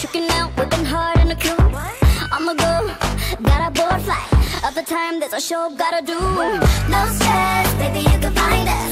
Tricking out, working hard in the crew. On the go, got a board flight. Of the time, there's a show, gotta do. No stress, baby, you can find us.